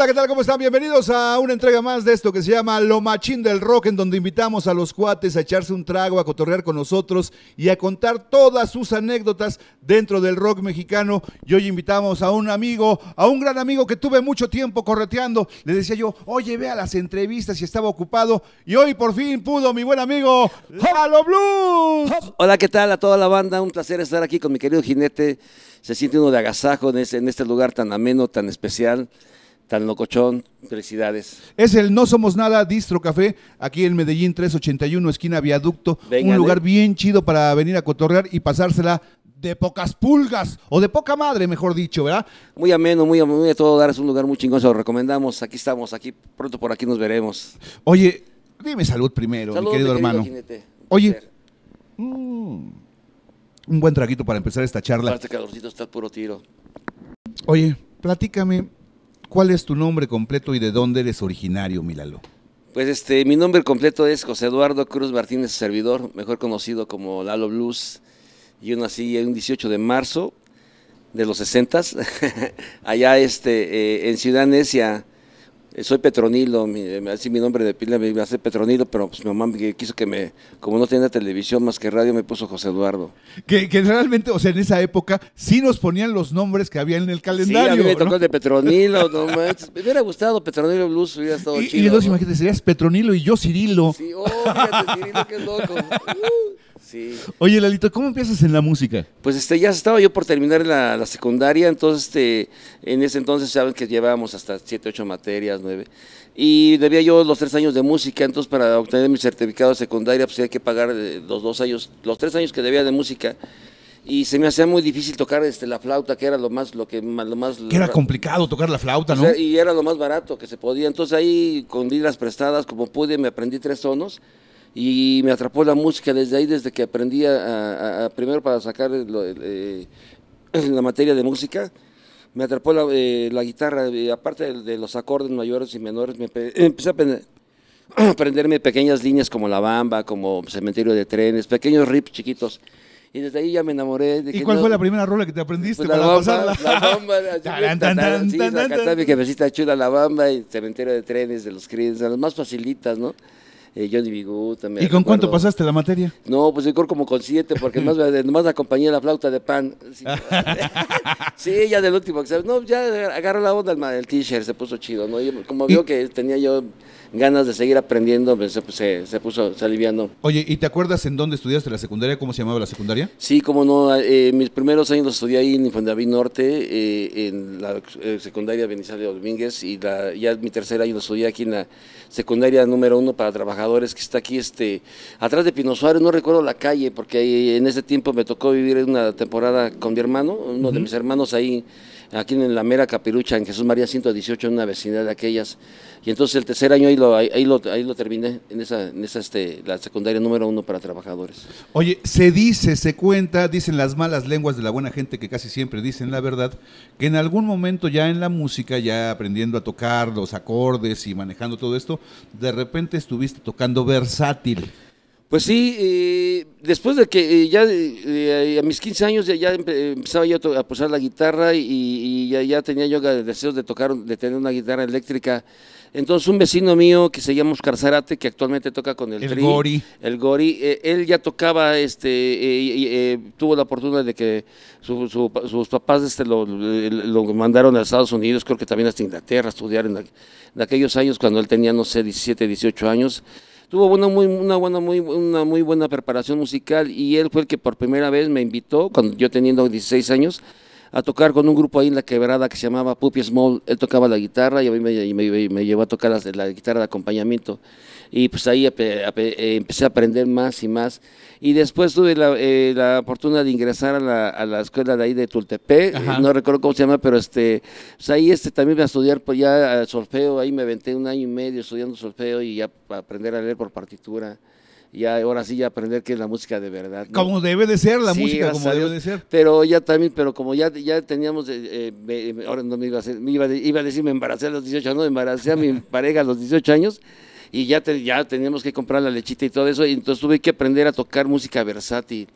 Hola, ¿qué tal? ¿Cómo están? Bienvenidos a una entrega más de esto que se llama Lo Machín del Rock, en donde invitamos a los cuates a echarse un trago, a cotorrear con nosotros y a contar todas sus anécdotas dentro del rock mexicano. Y hoy invitamos a un amigo, a un gran amigo que tuve mucho tiempo correteando. Le decía yo, oye, ve a las entrevistas y estaba ocupado. Y hoy por fin pudo mi buen amigo, Lalo Blues. Hola, ¿qué tal a toda la banda? Un placer estar aquí con mi querido jinete. Se siente uno de agasajo en este, en este lugar tan ameno, tan especial tan locochón. Felicidades. Es el No Somos Nada Distro Café, aquí en Medellín 381, esquina Viaducto. Vengan, un lugar eh. bien chido para venir a cotorrear y pasársela de pocas pulgas, o de poca madre, mejor dicho, ¿verdad? Muy ameno, muy, muy a todo dar. Es un lugar muy chingón, se lo recomendamos. Aquí estamos, aquí pronto por aquí nos veremos. Oye, dime salud primero, Salud, mi querido hermano. jinete. Oye. Mm, un buen traguito para empezar esta charla. Este calorcito está puro tiro. Oye, platícame, ¿cuál es tu nombre completo y de dónde eres originario, Milalo? Pues este, mi nombre completo es José Eduardo Cruz Martínez Servidor, mejor conocido como Lalo Blues. Yo nací un 18 de marzo de los 60 allá este, eh, en Ciudad Necia. Eh, Soy Petronilo, mi, eh, así mi nombre de pila me iba a hacer Petronilo, pero pues mi mamá me quiso que me, como no tenía televisión más que radio, me puso José Eduardo. Que, que realmente, o sea, en esa época sí nos ponían los nombres que había en el Sí, calendario. a mí me ¿no? tocó el de Petronilo, no manches. Me hubiera gustado Petronilo Blues, hubiera estado Y, chido. y entonces ¿no? imagínate, serías Petronilo y yo Cirilo. Sí, oh, fíjate, Cirilo, qué loco. Uh, sí. Oye, Lalito, ¿cómo empiezas en la música? Pues este, ya estaba yo por terminar la, la secundaria, entonces este, en ese entonces saben que llevábamos hasta 7, 8 materias, 9. Y debía yo los tres años de música, entonces para obtener mi certificado de secundaria pues había que pagar eh, los dos años, los tres años que debía de música. Y se me hacía muy difícil tocar este, la flauta, que era lo más, lo que lo más Que era complicado tocar la flauta, o ¿no? sea, y era lo más barato que se podía. Entonces ahí con liras prestadas, como pude, me aprendí tres tonos y me atrapó la música desde ahí, desde que aprendí a, a- a- primero para sacar el, eh, la materia de música. Me atrapó la, eh, la guitarra, eh, aparte de, de los acordes mayores y menores, me empe- empecé a aprender- aprenderme pequeñas líneas como La Bamba, como Cementerio de Trenes, pequeños riffs chiquitos. Y desde ahí ya me enamoré. de ¿Y cuál no- fue la primera rola que te aprendiste pues la para bamba, pasarla? la bamba, así, Tan, tan, tan, sí, la cantaba mi jefecita chula, la bamba y cementerio de trenes de los Creedence, las más facilitas, ¿no? Eh, Johnny B. Good también. ¿Y con cuánto pasaste la materia? No, pues yo como con siete, porque más, nomás acompañé la flauta de pan. Sí, Sí, ya del último examen. No, ya agarró la onda el, el t-shirt, se puso chido, ¿no? Como vio que tenía yo ganas de seguir aprendiendo, pues, se, se, puso, se aliviando. Oye, ¿y te acuerdas en dónde estudiaste la secundaria? ¿Cómo se llamaba la secundaria? Sí, como no, eh, mis primeros años los estudié ahí en Infonavit Norte, eh, en la eh, secundaria Benisalio Domínguez, y la, ya mi tercer año lo estudié aquí en la secundaria número uno para trabajadores, que está aquí este, atrás de Pino Suárez, no recuerdo la calle, porque ahí, en ese tiempo me tocó vivir una temporada con mi hermano, uno de mis hermanos ahí, aquí en la mera Capirucha, en Jesús María 118, en una vecindad de aquellas. Y entonces el tercer año ahí lo, ahí, lo, ahí lo terminé, en esa, en esa este, la secundaria número uno para trabajadores. Oye, se dice, se cuenta, dicen las malas lenguas de la buena gente que casi siempre dicen la verdad, que en algún momento ya en la música, ya aprendiendo a tocar los acordes y manejando todo esto, de repente estuviste tocando versátil. Pues sí, eh, después de que eh, ya eh, a mis 15 años ya, ya empe- empezaba yo a a pulsar la guitarra y, y ya, ya tenía yo deseos de tocar, de tener una guitarra eléctrica. Entonces un vecino mío que se llama Oscar Zarate, que actualmente toca con el, El Tri, Gori. el Gori, eh, él ya tocaba, este, tuvo la oportunidad de que su- su sus papás este, lo, lo mandaron a Estados Unidos, creo que también hasta Inglaterra, a estudiar en aquellos años cuando él tenía, no sé, 17, 18 años. Tuvo una muy, una, buena, muy, una muy buena preparación musical y él fue el que por primera vez me invitó, cuando yo teniendo 16 años, a tocar con un grupo ahí en la quebrada que se llamaba Puppy Small. Él tocaba la guitarra y a mí me, me- me llevó a tocar la, guitarra de acompañamiento. Y pues ahí ape- ape- eh, empecé a aprender más y más. Y después tuve la, eh, la oportunidad de ingresar a la, a la escuela de ahí de Tultepec, Ajá. no recuerdo cómo se llama, pero este, pues ahí este también iba a estudiar pues ya eh, solfeo, ahí me aventé un año y medio estudiando solfeo y ya aprender a leer por partitura. Ya ahora sí ya aprender qué es la música de verdad. ¿no? Como debe de ser la Sí, música, como debe de ser. Pero ya también, pero como ya, ya teníamos, eh, eh, ahora no me iba a, hacer, me iba, de- iba a decir me embaracé a los 18, no, me embaracé a mi pareja a los 18 años y ya, te- ya teníamos que comprar la lechita y todo eso, y entonces tuve que aprender a tocar música versátil.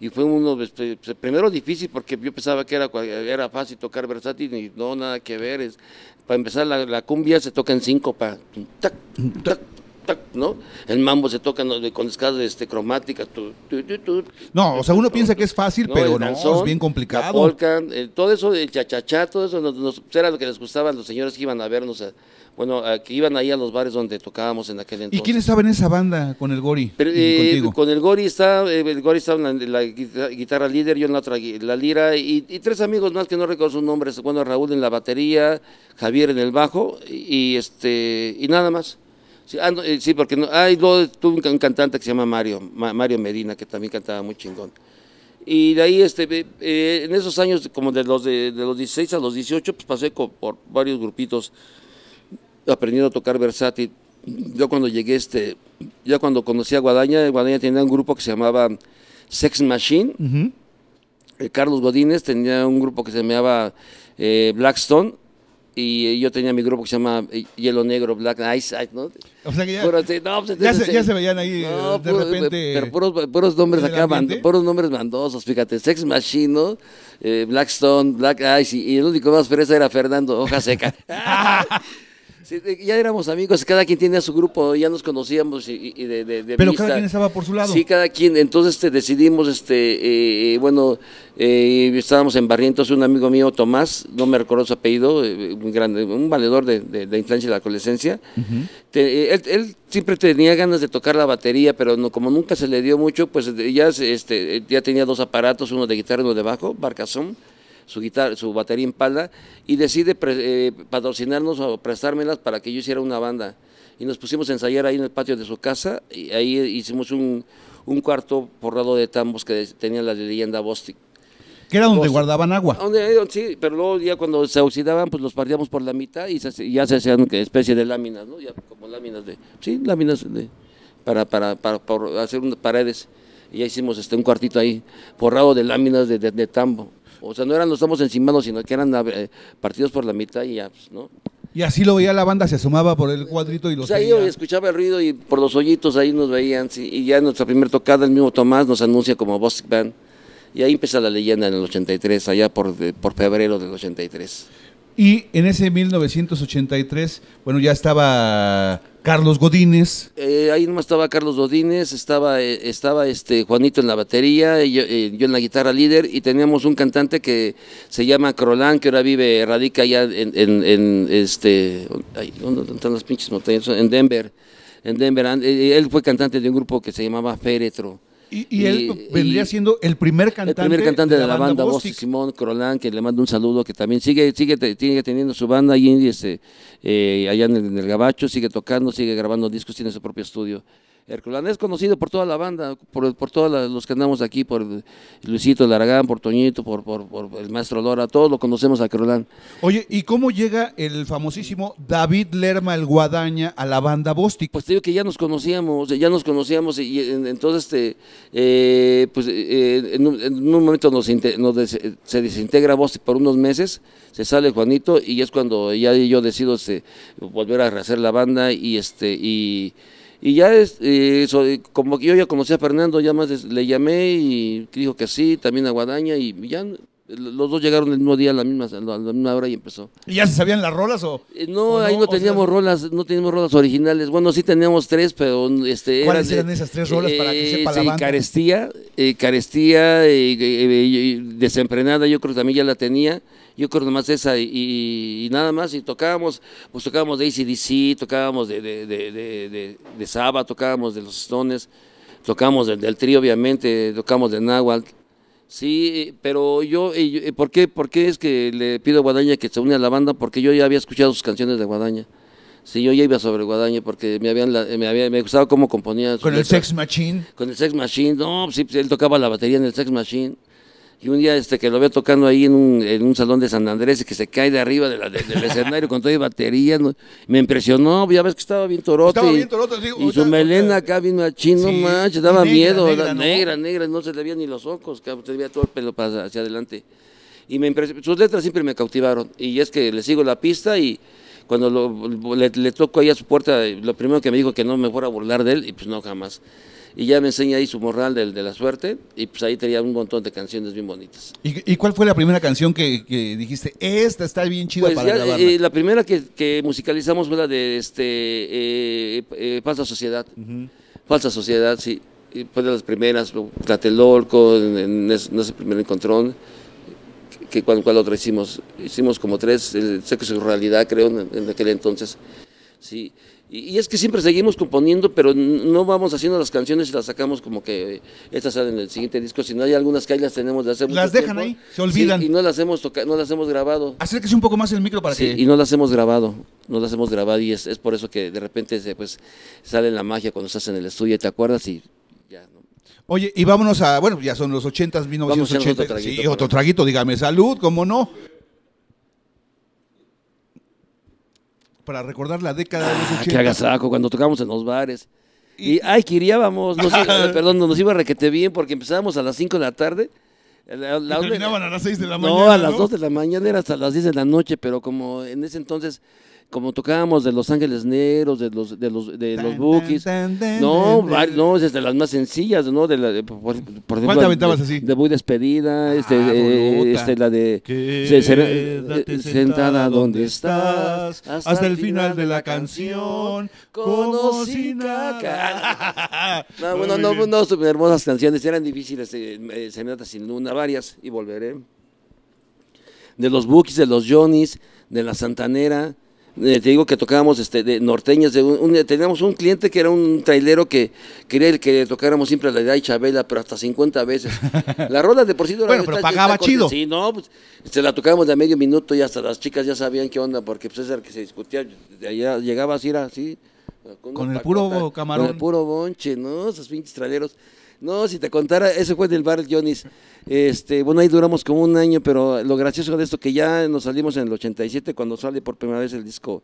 y fue uno, este, pues, primero difícil porque yo pensaba que era, era fácil tocar versátil y no, nada que ver. Es, para empezar, la, la cumbia se toca en cinco, pa, tac, tac, tac, ¿no? El mambo se toca con escalas este, cromáticas. No, o sea, uno piensa que es fácil, ¿no? pero El no, danzón, es bien La complicado. polka, eh, todo eso, el chachachá, todo eso nos, nos- era lo que les gustaba a los señores que iban a vernos, a- bueno, a- que iban ahí a los bares donde tocábamos en aquel ¿Y entonces. quién estaba en esa banda con el Gori? Pero, y eh, con el Gori está, eh, el Gori estaba en la, la guitarra, líder, yo en la otra, la lira, y, y tres amigos más que no recuerdo sus nombres, bueno, Raúl en la batería, Javier en el bajo, y, y, este, y nada más. Sí, ah, no, eh, sí, porque no, hay dos, tuve un, un cantante que se llama Mario, Ma- Mario Medina, que también cantaba muy chingón. Y de ahí, este, eh, en esos años, como de los, de, de los 16 a los 18, pues pasé co- por varios grupitos aprendiendo a tocar versátil. Yo cuando llegué, este, ya cuando conocí a Guadaña, Guadaña tenía un grupo que se llamaba Sex Machine. Ujú. Eh, Carlos Godínez tenía un grupo que se llamaba eh, Blackstone. Y yo tenía mi grupo que se llama eh, Hielo Negro, Black Ice, ¿no? O sea que ya, Puro, sí, no, pues, ya, se, entonces, ya eh, se veían ahí no, eh, de puro- repente. Pero puros, puros nombres acá, band- puros nombres bandosos, fíjate. Sex Machine, ¿no? Eh, Blackstone, Black Ice, y, y el único más fresa era Fernando Hoja Seca. Sí, ya éramos amigos, cada quien tenía su grupo, ya nos conocíamos y, y de, de- de pero vista. cada quien estaba por su lado. Sí, cada quien. Entonces este, decidimos, este, eh, bueno, eh, estábamos en Barrientos, un amigo mío, Tomás, no me recuerdo su apellido, eh, un, grande, un valedor de, de, de infancia y la adolescencia. Te- eh, él, él siempre tenía ganas de tocar la batería, pero no, como nunca se le dio mucho, pues ya, este, ya tenía dos aparatos, uno de guitarra y uno de bajo, Barcazón su guitarra, su batería en pala y decide pre- eh, patrocinarnos o prestármelas para que yo hiciera una banda. Y nos pusimos a ensayar ahí en el patio de su casa y ahí hicimos un, un cuarto forrado de tambos que tenía la leyenda Bostic. que era donde guardaban agua. Donde, sí, pero luego ya cuando se oxidaban, pues los partíamos por la mitad y se ya se hacían especie de láminas, ¿no? Ya como láminas de, sí, láminas de, para, para, para, para hacer unas paredes. Y ya hicimos este, un cuartito ahí, forrado de láminas de, de- de tambo. O sea, no eran los tambos encimados, sino que eran eh, partidos por la mitad y ya, pues, ¿no? Y así lo veía la banda, se asomaba por el cuadrito y lo Pues ahí yo escuchaba el ruido y por los hoyitos ahí nos veían. sí, y ya en nuestra primera tocada, el mismo Tomás nos anuncia como Bostic Band. Y ahí empieza la leyenda en el 83, allá por, de- por febrero del 83. Y en ese 1983, bueno, ya estaba Carlos Godínez. Eh, ahí nomás estaba Carlos Dodines, estaba, eh, estaba este Juanito en la batería, yo, eh, yo en la guitarra líder, y teníamos un cantante que se llama Crolán, que ahora vive, radica allá en, en, en, este, ay, ¿dónde están las pinches montañas? En Denver. En Denver, eh, él fue cantante de un grupo que se llamaba Féretro. Y, y él Y- vendría y- siendo el primer El cantante, primer cantante de la, banda, Voz. Simón Crolán, que le mando un saludo, que también sigue, sigue, sigue teniendo su banda ahí, este, eh, allá en el, en el Gabacho, sigue tocando, sigue grabando discos, tiene su propio estudio. Crolán es conocido por toda la banda, por, por todos los que andamos aquí, por Luisito Laragán, por Toñito, por, por, por el maestro Lora, todos lo conocemos a Crolán. Oye, ¿y cómo llega el famosísimo David Lerma el Guadaña a la banda Bostic? Pues te digo que ya nos conocíamos, ya nos conocíamos y, y en- entonces este, eh, pues, eh, en, un, en un momento nos, inte- nos des- se desintegra Bostic por unos meses, se sale Juanito y es cuando ya yo decido este, volver a rehacer la banda y este y, y ya es, eh, so- como que yo ya conocí a Fernando, ya más le llamé y dijo que sí, también a Guadaña y ya los dos llegaron el mismo día a la misma, a la misma hora y empezó. ¿Y ya se sabían las rolas o...? Eh, No, ¿O ahí no O sea, teníamos rolas, no teníamos rolas originales. Bueno, sí teníamos tres, pero este ¿Cuáles eran esas tres rolas para que sepa la banda? Carestía, eh, Carestía, eh, eh, eh, Desenfrenada, yo creo que también ya la tenía. Yo creo nomás esa y, y- y nada más. Y tocábamos, pues tocábamos de ACDC, tocábamos de, de, de, de, de, de Saba, tocábamos de los Stones, tocábamos del, del trío, obviamente, tocábamos de Nahuatl. Sí, pero yo, eh, eh, ¿por, qué, ¿por qué es que le pido a Guadaña que se une a la banda? Porque yo ya había escuchado sus canciones de Guadaña. Sí, yo ya iba sobre Guadaña porque me, habían la- me, había, me gustaba cómo componía. Con el letras. Sex Machine. Con el Sex Machine, no, sí, pues él tocaba la batería en el Sex Machine. Y un día este, que lo veo tocando ahí en un, en un salón de San Andrés y que se cae de arriba de la- de- del escenario con toda batería, ¿no? me impresionó, ya ves que estaba bien torote. Estaba bien torote, digo, y su melena acá bien machín, no sí, manches, daba negra, miedo, negra, la- ¿no? negra, negra, no se le veían ni los ojos, se le veía todo el pelo para hacia adelante. Y me impresionó, sus letras siempre me cautivaron. Y es que le sigo la pista y Cuando lo- le, le toco ahí a su puerta, lo primero que me dijo que no me fuera a burlar de él, y pues no, jamás. Y ya me enseña ahí su morral del- de, la suerte, y pues ahí tenía un montón de canciones bien bonitas. ¿Y, y cuál fue la primera canción que, que dijiste? Esta está bien chida Pues para ya, eh, la primera que, que musicalizamos fue la de este eh, eh, Falsa Sociedad. Falsa Sociedad, sí. Y fue de las primeras, Tlatelolco, en, en ese, en ese primer encontrón. Que, ¿cuál, cuál otra hicimos? Hicimos como tres, el Sexo y Realidad, creo, en, en aquel entonces. Sí. Y, es que siempre seguimos componiendo, pero no vamos haciendo las canciones y las sacamos como que estas salen en el siguiente disco, sino hay algunas que ahí las tenemos de hace mucho Las dejan tiempo. ahí, se olvidan. Sí, y no las hemos toca- no las hemos grabado. Acérquese un poco más el micro para Sí, que... y no las hemos grabado, no las hemos grabado y es, es por eso que de repente se, pues, sale la magia cuando estás en el estudio y te acuerdas y ya. ¿no? Oye, y vámonos a... Bueno, ya son los 80s, Vamos a echarnos 1980. otro traguito, sí, otro traguito, dígame. Salud, ¿cómo no? Para recordar la década de los Ah, 80. qué agasajo cuando tocábamos en los bares. Y, ay, quiriábamos, nos perdón, nos iba requete bien porque empezábamos a las 5 de la tarde. La- Y la- terminaban a las 6 de la mañana. No, a las ¿no? 2 de la mañana era hasta las 10 de la noche, pero como en ese entonces, como tocábamos de Los Ángeles Negros, de los de los de los Bookies, no, no, es de las más sencillas, ¿no? De la, de- por, por ejemplo, aventabas así? De Voy Despedida, este, Ah, eh, rolota. este, la de se- se- eh, sentada donde estás, hasta el final de la canción, como si nada. No, bueno, no, no, son hermosas canciones, eran difíciles, eh, eh, sin luna, varias, y volveré. De los Bookies, de los Johnnies, de la Santanera, eh, te digo que tocábamos este, de norteñas, de un- un- teníamos un cliente que era un trailero que quería que tocáramos siempre la de Ay Chabela, pero hasta 50 veces. La rola de por sí... Bueno, pero pagaba chido. Sí, no, pues se la tocábamos de a medio minuto y hasta las chicas ya sabían qué onda, porque pues es el que se discutía, de allá llegaba así, era así. Con el puro camarón. Con el puro bonche, ¿no? Esos pinches traileros. No, si te contara, ese fue del bar Johnny's. Este, bueno, ahí duramos como un año, pero lo gracioso de esto que ya nos salimos en el 87 cuando sale por primera vez el disco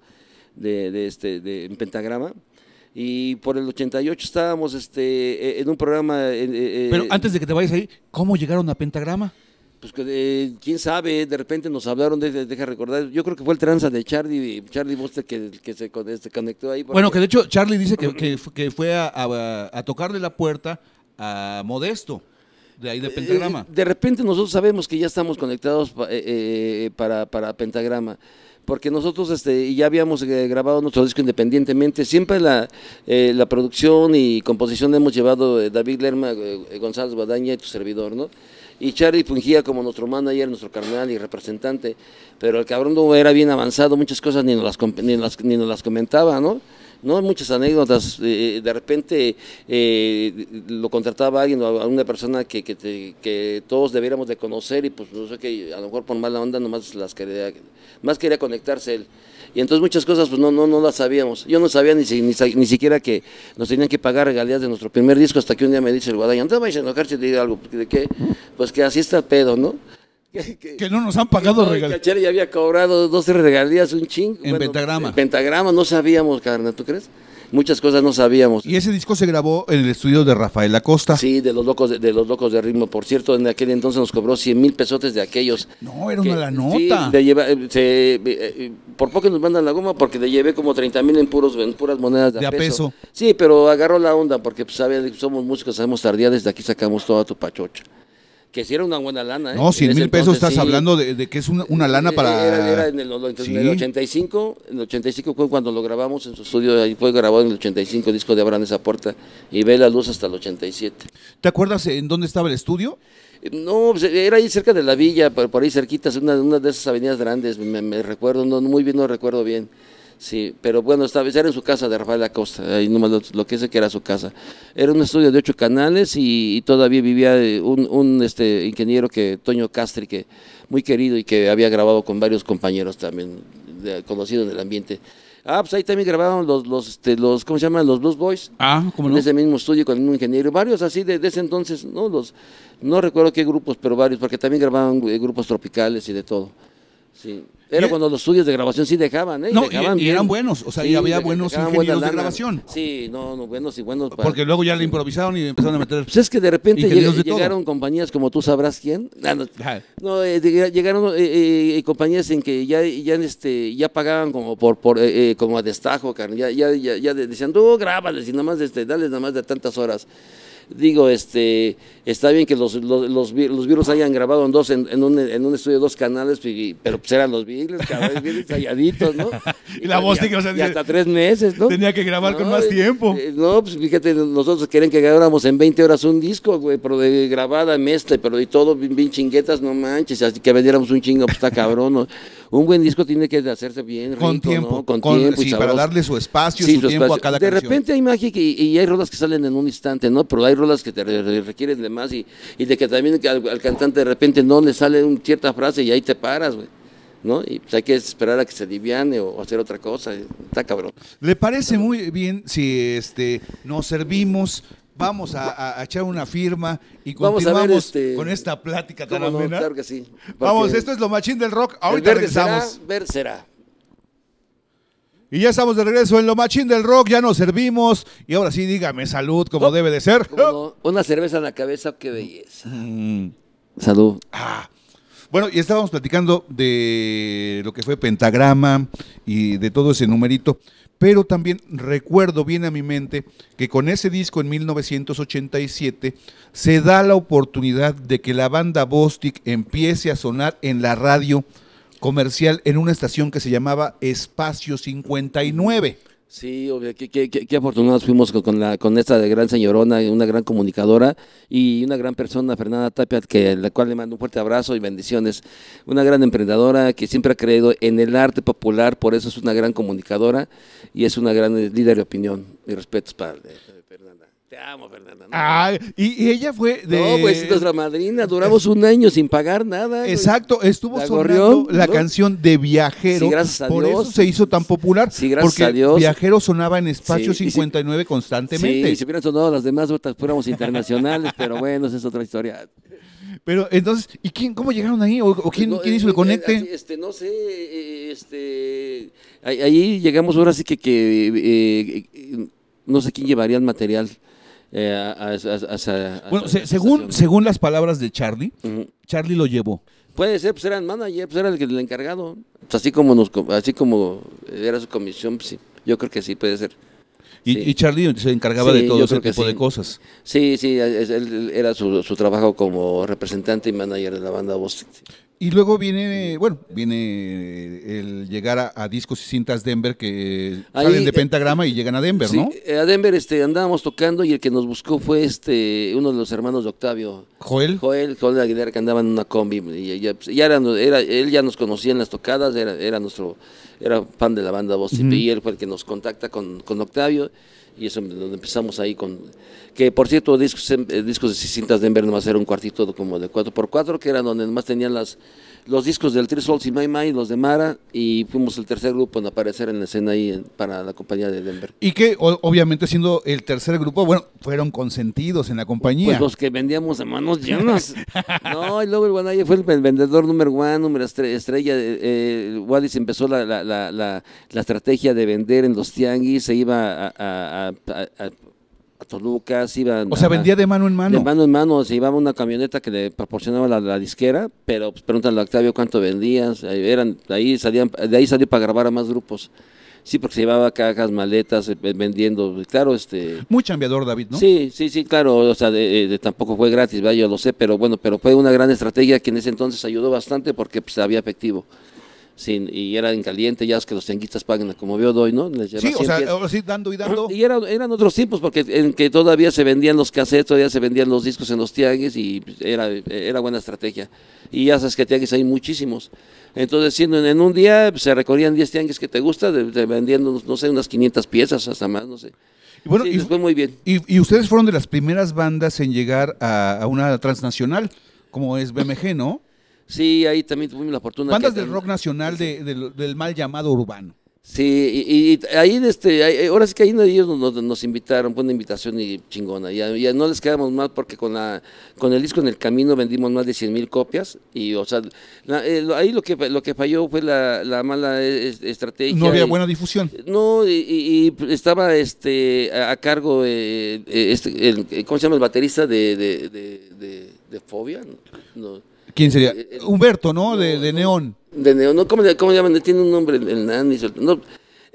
de, de este de en pentagrama. Y por el 88 estábamos este eh, en un programa eh, eh, Pero antes de que te vayas ahí, ¿cómo llegaron a Pentagrama? pues que, eh, quién sabe, de repente nos hablaron de, de- deja recordar, yo creo que fue el tranza de Charlie, Charlie Buster que, que se, se conectó ahí. Bueno, que de hecho Charlie dice que, que fu- que fue a, a- a tocarle la puerta a Modesto, de ahí de Pentagrama. Eh, de repente nosotros sabemos que ya estamos conectados pa- eh, eh, para, para Pentagrama. Porque nosotros este, ya habíamos eh, grabado nuestro disco independientemente. Siempre la, eh, la producción y composición la hemos llevado eh, David Lerma, eh, eh, González Guadaña y tu servidor, ¿no? Y Charlie fungía como nuestro manager, nuestro carnal y representante. Pero el cabrón no era bien avanzado, muchas cosas ni nos las, ni las, ni nos las comentaba, ¿no? No, muchas anécdotas. eh, de repente eh, lo contrataba alguien o a una persona que, que, todos debiéramos de conocer y pues no sé que a lo mejor por mala onda nomás las quería, más quería conectarse él. Y entonces muchas cosas pues no, no, no las sabíamos. Yo no sabía ni, ni, ni siquiera que nos tenían que pagar regalías de nuestro primer disco hasta que un día me dice el guadaña, no te vayas a enojar si te digo algo, ¿de qué? Pues que así está el pedo, ¿no? Que- que- Que no nos han pagado no, regalos. Cachera ya había cobrado dos tres regalías, un ching. En Pentagrama. En pentagrama, no sabíamos, carnal, ¿tú crees? Muchas cosas no sabíamos. Y ese disco se grabó en el estudio de Rafael Acosta. Sí, de los locos de, de los locos de ritmo. Por cierto, en aquel entonces nos cobró 100 mil pesotes de aquellos. No, era que- una la sí, nota. de lleva- eh, se- eh, eh, por poco nos mandan la goma porque le llevé como 30 mil en, puros, en puras monedas de, De a peso. Sí, pero agarró la onda porque pues, sabe, somos músicos, sabemos tardía, desde aquí sacamos toda tu pachocha. Que si era una buena lana. ¿eh? No, 100 En mil pesos estás sí. hablando de, de que es una, una lana para... Era, era en, el, en Sí. el 85, en el 85 fue cuando lo grabamos en su estudio, ahí fue grabado en el 85, disco de Abran esa puerta, y ve la luz hasta el 87. ¿Te acuerdas en dónde estaba el estudio? No, pues, era ahí cerca de la villa, por, por ahí cerquitas, una, una de esas avenidas grandes, me, me recuerdo, no, muy bien no recuerdo bien. Sí, pero bueno, estaba, era en su casa de Rafael Acosta, ahí nomás lo, lo que sé que era su casa. Era un estudio de ocho canales y, y todavía vivía eh, un, un, este, ingeniero que, Toño Castri, que muy querido y que había grabado con varios compañeros también, de- conocido en el ambiente. Ah, pues ahí también grababan los, los, este, los ¿cómo se llaman? Los Blues Boys. Ah, ¿cómo En no? ese mismo estudio con el mismo ingeniero, varios así de, de ese entonces, no los, no recuerdo qué grupos, pero varios, porque también grababan eh, grupos tropicales y de todo. Sí. Era Y- cuando los estudios de grabación sí dejaban, ¿eh? No, y- dejaban y bien. eran buenos, o sea, y había buenos ingenieros de grabación. Sí, no, no, buenos y buenos. para- Porque luego ya le improvisaron y empezaron a meter. Pues es que de repente Ingenieros lleg- de todo. llegaron compañías como tú sabrás quién. Ah, no, eh, lleg- llegaron eh, eh, compañías en que ya, ya, este, ya pagaban como por, por eh, eh, como a destajo. Ya, ya, ya, ya de- decían, tú grábales y nada más, este, dale nada más de tantas horas. Digo, este, está bien que los, los, los, los virus hayan grabado en dos, en, en un, en un estudio de dos canales, y- pero pues eran los virus, cabrón, bien ensayaditos, ¿no? Y la voz, y, o sea, y hasta tres meses, ¿no? Tenía que grabar con más tiempo. eh, no, pues fíjate, nosotros querían que grabáramos en 20 horas un disco, güey, pero de grabada, mezcla, pero y todo bien, bien chinguetas, no manches, así que vendiéramos un chingo, pues está cabrón, ¿no? Un buen disco tiene que hacerse bien rico, Con tiempo. ¿no? Con, con- tiempo y sí, para sabroso. darle su espacio, Sí, su tiempo a cada De canción. repente hay magia que- y, y hay rolas que salen en un instante, ¿no? Pero hay rolas que te re- re- requieren de más y, y de que también al, al cantante de repente no le sale una cierta frase y ahí te paras, güey. ¿No? Y pues hay que esperar a que se aliviane o hacer otra cosa. Está cabrón. ¿Le parece muy bien si este nos servimos, vamos a, echar una firma y Vamos a ver, continuamos este, con esta plática tan ¿Cómo no? amena? Claro que sí. Vamos, esto es lo machín del rock. el Ahorita verde regresamos. será, verde será. Y ya estamos de regreso en lo machín del rock, ya nos servimos. Y ahora sí, dígame salud como Oh, debe de ser. Una cerveza en la cabeza, qué belleza. Mm. Salud. Ah. Bueno, y estábamos platicando de lo que fue Pentagrama y de todo ese numerito, pero también recuerdo bien a mi mente que con ese disco en 1987 se da la oportunidad de que la banda Bostic empiece a sonar en la radio comercial en una estación que se llamaba Espacio 59. Sí, obvio, qué, qué- qué- afortunados fuimos con, la, con esta gran señorona, una gran comunicadora y una gran persona, Fernanda Tapia, que, la cual le mando un fuerte abrazo y bendiciones. Una gran emprendedora que siempre ha creído en el arte popular, por eso es una gran comunicadora y es una gran eh, líder de opinión. Mis respetos para. Te amo, Fernanda. ¿no? Ay, y, y ella fue de... No, pues es nuestra madrina, duramos un año sin pagar nada. Exacto, estuvo La sonando Gorrión, la ¿no? canción de Viajero. Sí, gracias a por Dios. eso se hizo tan popular. Sí, gracias porque a Dios. Viajero sonaba en Espacio Sí, y si- 59 constantemente. Sí, si hubieran sonado las demás, fuéramos internacionales, pero bueno, esa es otra historia. Pero entonces, ¿y quién, cómo llegaron ahí? ¿O, o quién, No, quién eh, hizo el eh, conecte? Este, no sé, eh, este, ahí, ahí llegamos ahora sí que, que eh, no sé quién llevaría el material eh, a, a- a- bueno, se- según, según las palabras de Charlie. Charlie lo llevó. Puede ser, pues era el manager, pues era el, el encargado. Pues así como nos, así como era su comisión, pues sí, yo creo que sí puede ser. Y, Sí. y Charlie se encargaba Sí, de todo ese tipo de cosas. Sí, sí, él, él era su, su trabajo como representante y manager de la banda Boston. Y luego viene, bueno, viene el llegar a, a Discos y Cintas Denver que Ahí, salen de eh, Pentagrama y llegan a Denver, Sí, ¿no? eh, a Denver este, andábamos tocando y el que nos buscó fue este uno de los hermanos de Octavio, Joel. Joel, Joel Aguilera, que andaba en una combi. Y ya, ya era, era- él ya nos conocía en las tocadas, era, era nuestro, era fan de la banda Voz Ujú. y él fue el que nos contacta con, con Octavio. Y eso donde empezamos ahí con. Que por cierto, discos, eh, discos de cintas Denver nomás era un cuartito como de 4x4, que era donde nomás tenían las, los discos del Three Souls y My My, los de Mara, y fuimos el tercer grupo en aparecer en la escena ahí en- para la compañía de Denver. Y que o- obviamente siendo el tercer grupo, bueno, fueron consentidos en la compañía. Pues los que vendíamos a manos llenas. no, y luego el Guanaya fue el ven- vendedor número uno, número estre- estrella. eh, eh, Wadis empezó la, la, la, la, la estrategia de vender en los tianguis, se iba a, a, a, a- a- a Toluca, se iba o sea, a- vendía de mano en mano. de mano en mano, se llevaba una camioneta que le proporcionaba la, la disquera, pero pues, pregúntale a Octavio cuánto vendías, eran, de ahí salían, de ahí salió para grabar a más grupos. Sí, porque se llevaba cajas, maletas, eh, vendiendo, claro, este... Muy chambeador, David, ¿no? Sí, sí, sí, claro, o sea, de, de- tampoco fue gratis, ¿verdad? yo lo sé, pero bueno, pero fue una gran estrategia que en ese entonces ayudó bastante porque pues, había efectivo. Sin, y era en caliente, ya es que los tianguistas pagan como yo doy, ¿no? Les Sí, o 100 sea, ahora sí, dando y dando. Y era- eran otros tiempos, porque en que todavía se vendían los cassettes, todavía se vendían los discos en los tianguis y era, era buena estrategia. Y ya sabes que tianguis hay muchísimos. Entonces, siendo en, en un día se recorrían 10 tianguis que te gusta, de, de vendiendo, no sé, unas 500 piezas hasta más, no sé. Y bueno, Sí, y, fue muy bien. y- y ustedes fueron de las primeras bandas en llegar a, a una transnacional, como es BMG, ¿no? Sí, ahí también tuvimos la fortuna. Bandas que- del rock nacional de- del- del mal llamado urbano. Sí, y, y ahí, este, ahí- ahora sí que ahí ellos nos, nos- invitaron, fue una invitación y chingona. Ya, ya no les quedamos mal porque con la con el disco en el camino vendimos más de 100 mil copias y, o sea, la- eh, ahí lo que lo que falló fue la, la mala eh, es- estrategia. No había y- buena difusión. No, y, y- y estaba este a, a cargo eh, eh, este, el, eh, ¿cómo se llama el baterista de de, de, de- de Fobia? No, ¿Quién sería? Eh, eh, Humberto, ¿no? De, de. Neón. de Neón, ¿no? ¿Cómo, le- cómo llaman? Tiene un nombre, el, el Nani, no,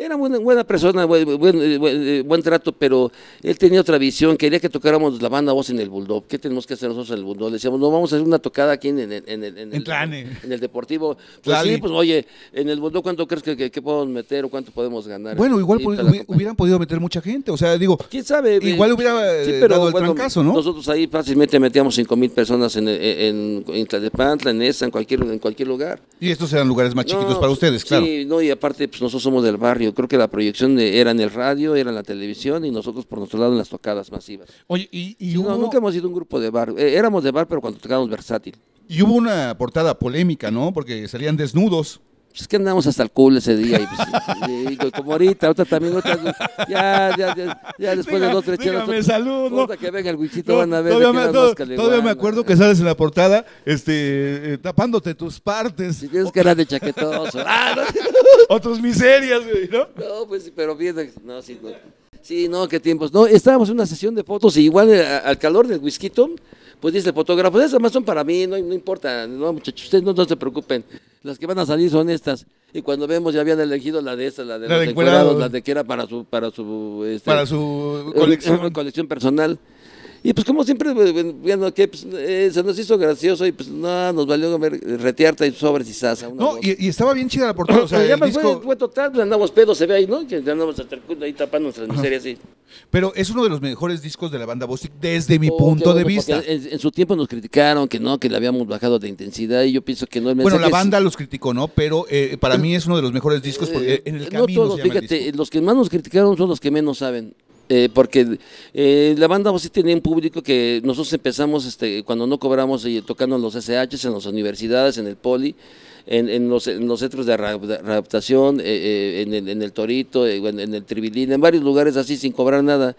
era buena, buena persona, buen, buen, eh, buen, eh, buen trato, pero él tenía otra visión, quería que tocáramos la banda voz en el Bulldog. ¿Qué tenemos que hacer nosotros en el Bulldog? Le decíamos, no, vamos a hacer una tocada aquí en, el- en, el- en, En el, en el Deportivo. Pues sí, pues oye, en el Bulldog, ¿cuánto crees que, que, que podemos meter o cuánto podemos ganar? Bueno, igual pod- hubieran podido meter mucha gente. O sea, digo, ¿Quién sabe? Igual hubiera, eh, dado el trancazo, ¿no? Nosotros ahí fácilmente metíamos cinco mil personas en, en, en Tlalnepantla, en esa, en cualquier, en cualquier lugar. y estos eran lugares más chiquitos No, para ustedes, claro. Sí, no, y aparte, pues nosotros somos del barrio. Creo que la proyección de- era en el radio, era en la televisión y nosotros por nuestro lado en las tocadas masivas. Oye, y, y Sí, no, hubo, nunca hemos sido un grupo de bar. Eh, éramos de bar, pero cuando tocábamos versátil. y hubo una portada polémica, ¿no? Porque salían desnudos. Pues es que andamos hasta el culo ese día. Y pues, y- y como ahorita, ahorita también, ahorita, ya, ya, ya, ya después de dos, tres chelas. dígame salud, ¿no? ahorita que venga el No, van a ver. todavía, me, todavía me acuerdo que sales en la portada este, eh, tapándote tus partes Si tienes que era de chaquetoso. Ah, no. o tus miserias, güey, ¿no? No, pues sí, pero bien, no, sí, no. Sí, no, qué tiempos. No, estábamos en una sesión de fotos y igual eh, a- al calor del whisky, pues dice el fotógrafo, esas más son para mí, no, no importa, no muchachos, ustedes no, no se preocupen, las que van a salir son estas. Y cuando vemos ya habían elegido la de esta, la de La los de encuerados, encuerados. la de que era para su, para su, este, Para su eh, colección. colección personal. Y pues como siempre, eh, viendo que pues, eh, se nos hizo gracioso y pues no, nos valió ver, retearte y sobres y sasa. No, y, y estaba bien chida la portada. O sea, ya el disco- fue, fue total, pues andamos pedos, se ve ahí, ¿no? Que andamos ahí tapando nuestras miserias, sí. Pero es uno de los mejores discos de la banda Bostic desde mi Oh, punto de bueno, vista. En, en su tiempo nos criticaron que no, que le habíamos bajado de intensidad y yo pienso que no. el Bueno, la es- banda los criticó, ¿no? Pero eh, para mí es uno de los mejores discos porque Eh, en el no camino todos, se llama el fíjate, disco. los que más nos criticaron son los que menos saben. Eh, porque eh, la banda sí tenía un público que nosotros empezamos este, cuando no cobramos y tocando en los SHs, en las universidades, en el poli, en, en los, en los centros de readaptación, eh, eh, en, el, en el Torito, eh, en, en el Tribilín, en varios lugares así sin cobrar nada.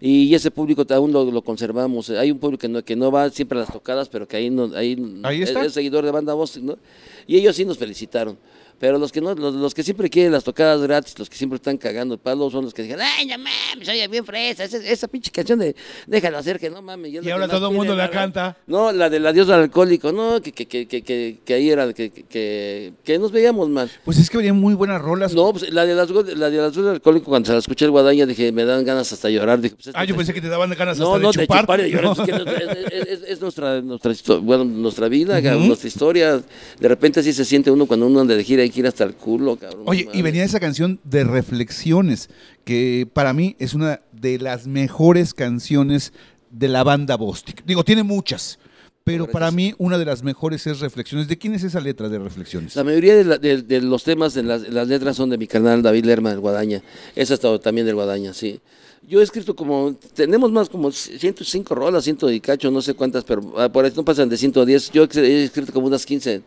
Y ese público aún lo, lo conservamos. Hay un público que no, que no va siempre a las tocadas, pero que ahí, no, ahí, Ahí está. es, es seguidor de banda voz, ¿no? Y ellos sí nos felicitaron. Pero los que no, los, los que siempre quieren las tocadas gratis, los que siempre están cagando el palo, son los que dicen, ay, no mames, oye, bien fresa, esa, esa pinche canción de déjala hacer que no mames. ya es Y ahora todo el mundo la ¿verdad?". canta. No, la del adiós al alcohólico, no, que, que, que, que, que, que ahí era, que, que- que, que nos veíamos mal. Pues es que venían muy buenas rolas. No, pues la de las la de las del alcohólico, cuando se la escuché el guadaña, dije, me dan ganas hasta llorar. Dije, pues, Ah, yo pensé que te daban ganas no, hasta no, de chupar. chupar y de llorar. No. Es, es- es- es nuestra, nuestra, bueno, nuestra vida, nuestra historia. De repente así se siente uno cuando uno anda de gira gira hasta el culo, cabrón. Oye, y venía esa canción de Reflexiones, que para mí es una de las mejores canciones de la banda Bostic. Digo, tiene muchas, pero para mí una de las mejores es Reflexiones. ¿De quién es esa letra de Reflexiones? La mayoría de, la- de- de los temas de las, las letras son de mi canal David Lerma del Guadaña. Esa está también del Guadaña, sí. Yo he escrito como, tenemos más como 105 rolas, 100 y cacho, no sé cuántas, pero ah, por ahí no pasan de 110. Yo he escrito como unas 15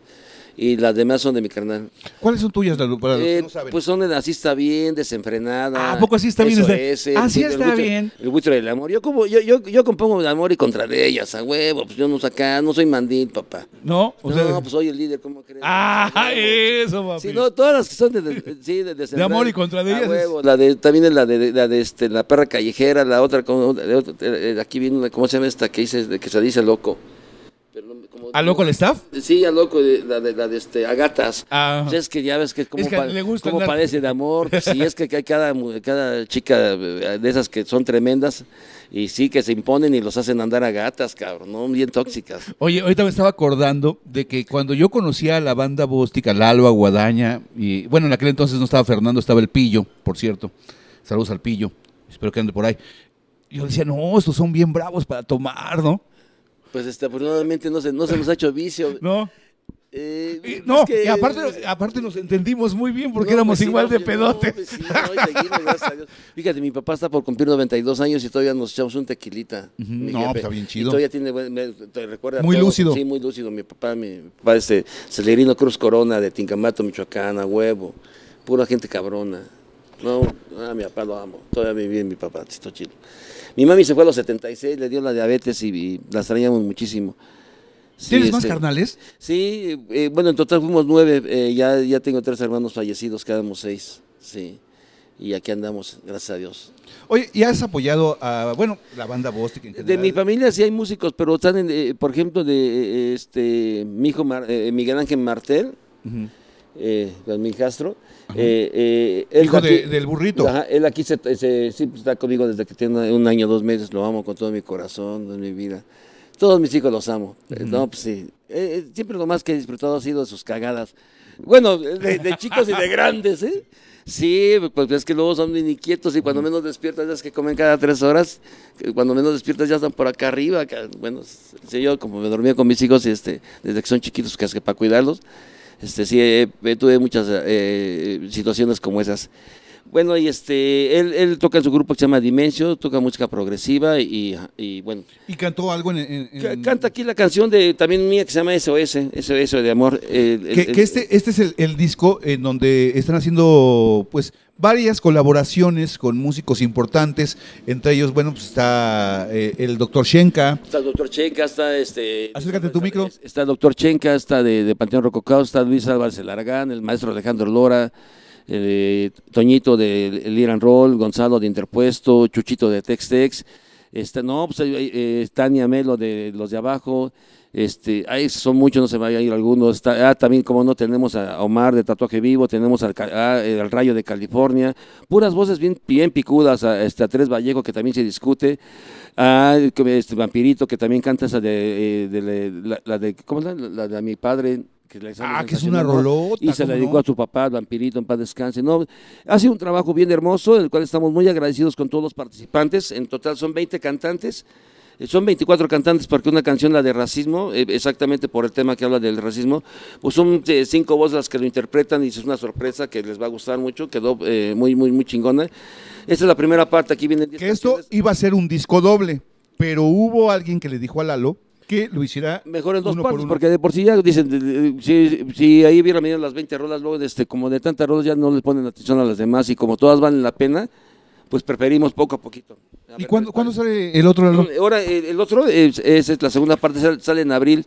y las demás son de mi canal. ¿Cuáles son tuyas, Lalo, para Eh, no saben? pues son de Así está bien, desenfrenada. Ah, ¿a poco Así está bien? Es, el Así buitre- el está buitre- bien. El buitre del amor. Yo, como, yo, yo, yo compongo de amor y contra de ellas, a huevo. Pues yo no saca, no soy mandil, papá. ¿No? O no, sea, pues soy el líder, ¿cómo crees? Ah, A eso, papi. Sí, no, todas las que son de, de- sí, de, De amor y contra de a ellas. huevo, la de, también es la de, la de este, la perra callejera, la otra, como, de otra- eh, aquí viene una, ¿cómo se llama esta que dice, que se dice loco? Pero no- como- ¿A loco el staff? Sí, a loco, de- la de, la de este, a gatas. Ah. Pues es que ya ves que como Es que gusta andar- padece de amor. Sí, es que hay cada, cada chica eh, de esas que son tremendas y sí que se imponen y los hacen andar a gatas, cabrón, ¿no? Bien tóxicas. Oye, ahorita me estaba acordando de que cuando yo conocía a la banda Bostic, a Lalo, Guadaña, y bueno, en aquel entonces no estaba Fernando, estaba el Pillo, por cierto. Saludos al Pillo, espero que ande por ahí. Yo decía, no, estos son bien bravos para tomar, ¿no? Pues este, afortunadamente no se, no se nos ha hecho vicio. No, Eh, y, es no, que- y aparte, aparte nos entendimos muy bien porque No, éramos pues sí, igual de no, pues sí, no, y seguimos, gracias a Dios. Fíjate, mi papá está por cumplir 92 años y todavía nos echamos un tequilita. No, jefe. pues está bien Y chido. todavía tiene, buen- me- te recuerda Muy todo. lúcido. Sí, muy lúcido. Mi papá, mi papá es eh, Celerino Cruz Corona de Tincamato, Michoacán, a huevo. pura gente cabrona. No, a mi papá lo amo, todavía vive mi papá, chito chido. Mi mami se fue a los 76, le dio la diabetes y, y la extrañamos muchísimo. Sí, ¿Tienes más este, carnales? Sí, eh, bueno, en total fuimos nueve, eh, ya, ya tengo tres hermanos fallecidos, quedamos seis, sí. Y aquí andamos, gracias a Dios. Oye, ¿y has apoyado a, bueno, la banda Bostic en De general? mi familia sí hay músicos, pero están, en, eh, por ejemplo, de eh, este mi hijo Mar- eh, Miguel Ángel Martel. Eh, mi hijastro. eh, eh, él Hijo aquí- de- del burrito. Ajá, él aquí se, se- sí, pues, está conmigo desde que tiene un año, dos meses, lo amo con todo mi corazón, de mi vida. Todos mis hijos los amo. Eh, No, pues sí. Eh, eh, siempre lo más que he disfrutado ha sido de sus cagadas. Bueno, de, de chicos y de grandes, ¿eh? Sí, pues es que luego son bien inquietos y cuando menos despiertas, ya es que comen cada tres horas, cuando menos despiertas ya están por acá arriba. acá. Bueno, sí, yo como me dormía con mis hijos este, desde que son chiquitos, que es que para cuidarlos, este, sí, eh, eh, tuve muchas eh, situaciones como esas. Bueno, y este, él, él toca en su grupo que se llama Dimensio, toca música progresiva y, y bueno, ¿Y cantó algo en...? en- en- ca- canta aquí la canción de también mía que se llama SOS, SOS de amor. el- Que, el- que este, este es el, el disco en donde están haciendo, pues, varias colaboraciones con músicos importantes. Entre ellos, bueno, pues está eh, el doctor Shenka. Está el doctor Chenca, está este. Acércate tu micro. Está el doctor Chenca, está de, de Panteón Rococao, está Luis Álvarez Largán, el maestro Alejandro Lora, eh, Toñito de and Roll, Gonzalo de Interpuesto, Chuchito de Tex Tex, este, no, pues eh, Tania Melo de Los de Abajo, este, ahí son muchos, no se vaya a ir algunos. Ah, también, como no, tenemos a Omar de Tatuaje Vivo, tenemos al, ah, Rayo de California, puras voces bien, picudas, a, este, a Tres Vallejo, que también se discute, a este Vampirito, que también canta esa de, eh, de de, ¿cómo es la, de mi padre? Que Ah, que es una rolota, Y se la ¿cómo dedicó no? a su papá, Vampirito, en paz descanse. No, ha sido un trabajo bien hermoso, del cual estamos muy agradecidos con todos los participantes. En total son 20 cantantes. Eh, Son 24 cantantes porque una canción, la de racismo, eh, exactamente por el tema que habla del racismo, pues son eh, cinco voces las que lo interpretan y es una sorpresa que les va a gustar mucho, quedó eh, muy, muy, muy chingona. Esta es la primera parte, aquí vienen 10 Que esto canciones. iba a ser un disco doble, pero hubo alguien que le dijo a Lalo que lo hiciera Mejor en dos por partes, porque de por sí ya dicen, de- de- si, si ahí medido las 20 rolas, luego este, como de tantas rolas ya no les ponen atención a las demás y como todas valen la pena, pues preferimos poco a poquito. A ¿Y ver, cuándo, ¿cuál- cuándo sale el otro Lalo? Ahora, el, el otro, es, es- la segunda parte, sale, en abril.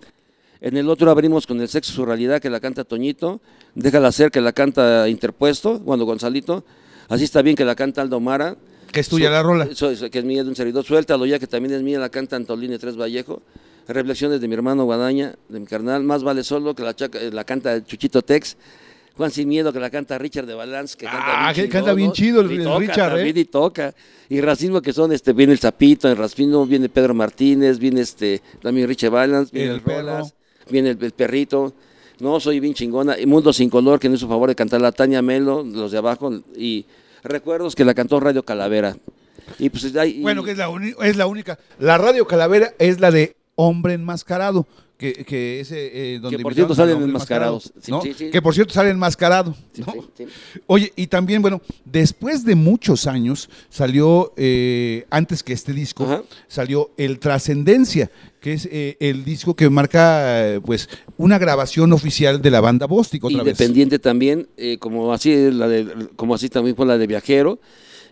En el otro abrimos con el sexo, su realidad, que la canta Toñito. Déjala ser, que la canta Interpuesto, cuando Gonzalito. Así está bien, que la canta Aldo Mara. Que es tuya la rola. Eso, eso, que es mía de un servidor. Suéltalo ya, que también es mía, la canta Antolín Tres Vallejo. Reflexiones de mi hermano Guadaña, de mi carnal. Más vale solo, que la, chaca- la canta Chuchito Tex. Juan Sin Miedo, que la canta Richard de Balance, que canta Ah, bien que canta bien ¿no? chido el- Y el toca Richard, ¿eh? y toca. Y racismo que son, este, viene el Zapito, en Racismo viene Pedro Martínez, viene este, también Richard Balance, viene El el, perro. Rolas, viene el, el perrito. No, soy bien chingona. Y Mundo Sin Color, que nos hizo favor de cantar la Tania Melo, los de abajo. Y recuerdos que la cantó Radio Calavera. Y pues ahí- y- Bueno, que es la, es la única. La Radio Calavera es la de Hombre Enmascarado. Que, que ese, eh, donde Que por cierto al salen enmascarados. Enmascarado, Sí, ¿no? sí, sí. Que por cierto sale enmascarado. Oye, y también, bueno, después de muchos años salió, eh, antes que este disco, Ajá. salió El Trascendencia, que es eh, el disco que marca, eh, pues, una grabación oficial de la banda Bostic otra vez. Independiente también, eh, como así la de, como así también fue la de Viajero.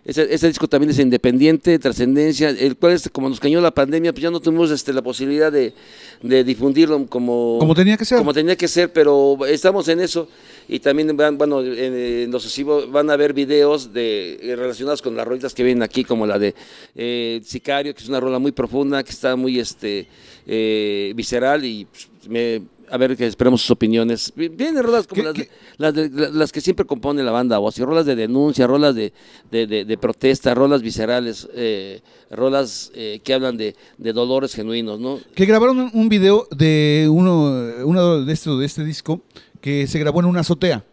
Ese, ese disco también es independiente, trascendencia, el cual es, como nos cañó la pandemia, pues ya no tuvimos este, la posibilidad de, de difundirlo como, Como tenía que ser. como tenía que ser, pero estamos en eso y también van, bueno, en, en lo sucesivo van a haber videos de eh, relacionados con las rolitas que vienen aquí, como la de eh, Sicario, que es una rola muy profunda, que está muy este eh, visceral y pues, me- a ver que esperemos sus opiniones. Vi- Vienen rolas como ¿Qué- las, de- las, de- la- las que siempre compone la banda voz, y rolas de denuncia, rolas de, de, protesta, rolas viscerales, eh, rolas eh, que hablan de, de dolores genuinos, ¿no? Que grabaron un- video de uno, uno de, esto, de este disco que se grabó en una azotea.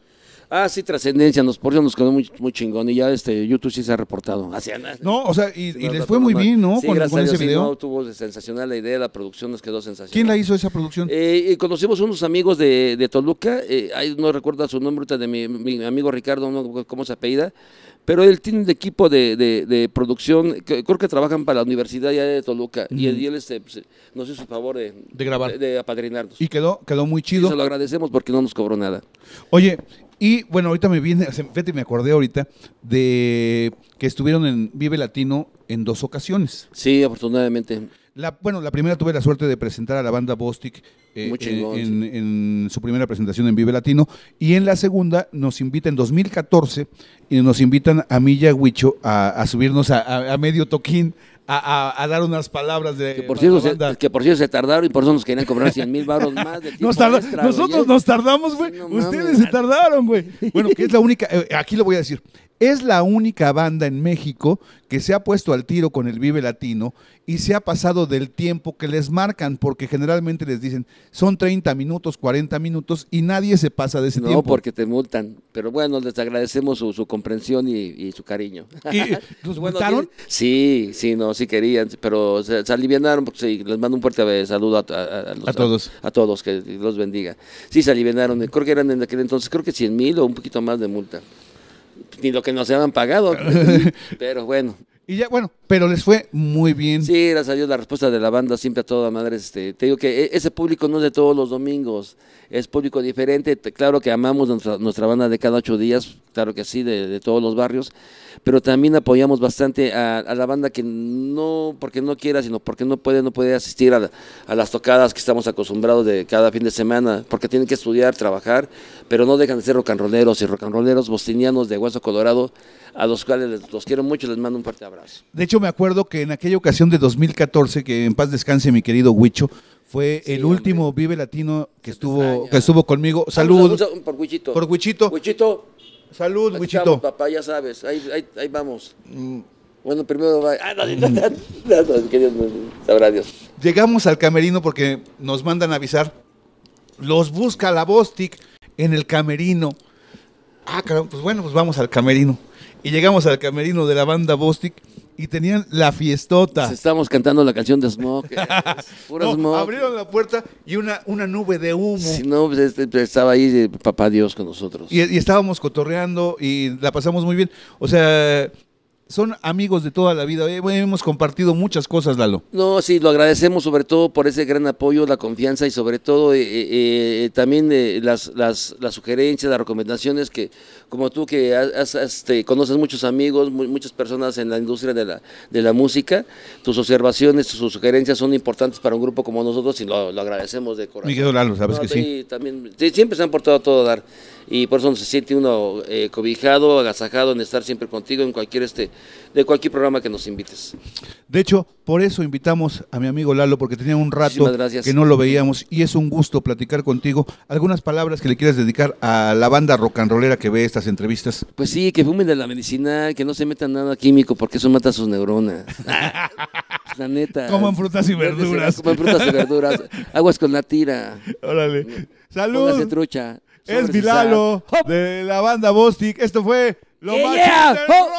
Ah, sí, trascendencia, nos, por eso nos quedó muy, muy chingón y ya este YouTube sí se ha reportado. No, o sea, y, les fue muy bien, ¿no? Sí, con gracias con a ese sí, video. no, tuvo sensacional la idea, la producción nos quedó sensacional. ¿Quién la hizo esa producción? Eh, conocimos unos amigos de, de Toluca, eh, ahí no recuerdo su nombre ahorita de mi, mi amigo Ricardo, no cómo se apellida, pero él tiene un equipo de, de- de producción, que, creo que trabajan para la Universidad ya de Toluca, y, él- y él este, pues, nos hizo el favor de, De grabar. de, de apadrinarnos. Y quedó, quedó muy Y chido. se lo agradecemos porque no nos cobró nada. Oye, Y bueno, ahorita me viene, fíjate, me acordé ahorita de que estuvieron en Vive Latino en dos ocasiones. Sí, afortunadamente. La, bueno, la primera tuve la suerte de presentar a la banda Bostic eh, chingón, en, en su primera presentación en Vive Latino. Y en la segunda nos invita en 2014 y nos invitan a Milla Huicho a, a subirnos a, a- a medio toquín a, a- a dar unas palabras de Que por, cierto, se, que por cierto se tardaron y por eso nos querían cobrar 100 mil baros más de Nos tarda- extra, nosotros oye. nos tardamos, güey. Sí, no Ustedes mames. se tardaron, güey. Bueno, que es la única, eh, aquí lo voy a decir, es la única banda en México que se ha puesto al tiro con el Vive Latino y se ha pasado del tiempo que les marcan, porque generalmente les dicen son 30 minutos, 40 minutos y nadie se pasa de ese No, tiempo. porque te multan. Pero bueno, les agradecemos su, su comprensión y, y su cariño. ¿Y, ¿Los multaron? Sí, sí, no, sí querían, pero se, se alivianaron, porque sí, les mando un fuerte eh, saludo a, a- a los- A todos. A, todos, que los bendiga. Sí, se alivianaron, creo que eran en aquel entonces, creo que 100 mil o un poquito más de multa. Ni lo que nos habían pagado, pero bueno. Y ya, bueno, pero les fue muy bien. Sí, gracias a Dios la respuesta de la banda siempre a toda madre. Este, te digo que e- ese público no es de todos los domingos, es público diferente. Te- Claro que amamos nuestra, nuestra banda de cada ocho días, claro que sí, de, de todos los barrios, pero también apoyamos bastante a, a la banda que no porque no quiera, sino porque no puede, no puede asistir a, a las tocadas que estamos acostumbrados de cada fin de semana, porque tienen que estudiar, trabajar, pero no dejan de ser rocanroleros y rocanroleros bostinianos de Hueso Colorado, a los cuales les- los quiero mucho les mando un fuerte abrazo. De hecho, me acuerdo que en aquella ocasión de 2014, que en paz descanse mi querido Huicho, fue Sí, el hombre. último Vive Latino que estuvo, que estuvo conmigo. Un Salud. saludo por Huichito. Por Huichito. Huichito. Salud, aquí estamos, papá, ya sabes. Ahí, ahí, ahí vamos. Bueno, primero va. Ah, no, no, no, que Dios sabrá Dios. Llegamos al camerino porque nos mandan a avisar. Los busca la Bostic en el camerino. Ah, caramba, pues bueno, pues vamos al camerino. Y llegamos al camerino de la banda Bostic y tenían la fiestota. Pues Estamos cantando la canción de Smoke. eh, Puro No, Smoke. abrieron la puerta y una, una nube de humo. Si no, pues, este, estaba ahí eh, papá Dios con nosotros. Y, y estábamos cotorreando y la pasamos muy bien. O sea, son amigos de toda la vida. Eh, Hemos compartido muchas cosas, Lalo. No, sí, lo agradecemos sobre todo por ese gran apoyo, la confianza y sobre todo eh, eh, eh, también eh, las, las, las sugerencias, las recomendaciones que, como tú que has- has, este, conoces muchos amigos, mu- muchas personas en la industria de la, de la música, tus observaciones, tus sugerencias son importantes para un grupo como nosotros y lo, lo agradecemos de corazón. Mi querido Lalo, sabes No, que sí. También, siempre se han portado a todo dar y por eso se siente uno eh, cobijado, agasajado en estar siempre contigo en cualquier este de cualquier programa que nos invites. De hecho, por eso invitamos a mi amigo Lalo, porque tenía un rato que no lo veíamos y es un gusto platicar contigo. ¿Algunas palabras que le quieras dedicar a la banda rock and rollera que ve estas entrevistas? Pues sí, que fumen de la medicina, que no se metan nada químico porque eso mata sus neuronas. la neta. Coman frutas y verduras. Coman frutas y verduras. Aguas con la tira. Órale. Póngase ¡Salud! trucha. Es Sobres mi y sal. Lalo ¡Hop! de la banda Bostic. Esto fue Lo Yeah. Rock.